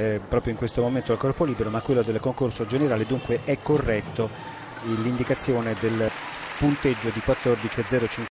eh, proprio in questo momento al corpo libero, ma quello del concorso generale, dunque è corretto l'indicazione del punteggio di 14.050.